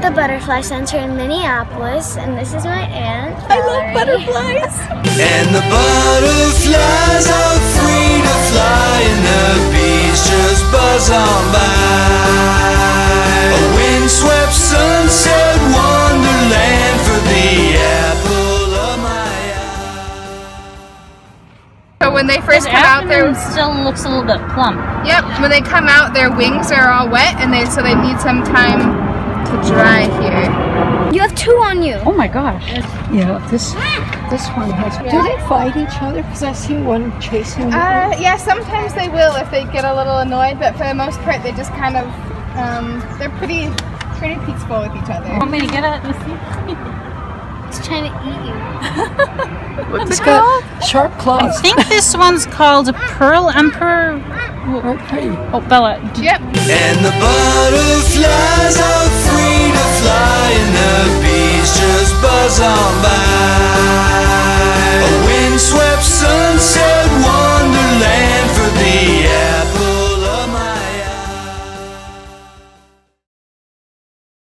the Butterfly Center in Minneapolis, and this is my aunt. I love butterflies. And the butterflies are free to fly, and the bees just buzz on by. A windswept sunset wonderland for the apple of my eye. So when they first His come out, abdomen they're still looks a little bit plump. yep. When they come out, their wings are all wet, and they so they need some time to dry here. You have two on you. Oh my gosh. Yeah, this this one has. Do they fight each other? Because I see one chasing. the Uh, yeah, sometimes they will if they get a little annoyed, but for the most part, they just kind of um, they're pretty pretty peaceful with each other. Want me to get it? It's trying to eat you. other. it called? got sharp claws. I think this one's called a Pearl Emperor. Very pretty. Oh, Bella. Yep. And the butterflies Somebody.